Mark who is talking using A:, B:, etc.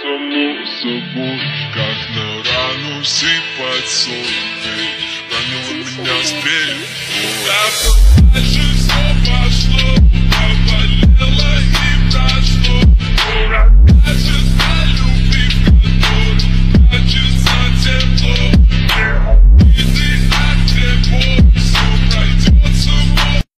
A: само собой Как на рану сыпать соль Ты ранила меня с берега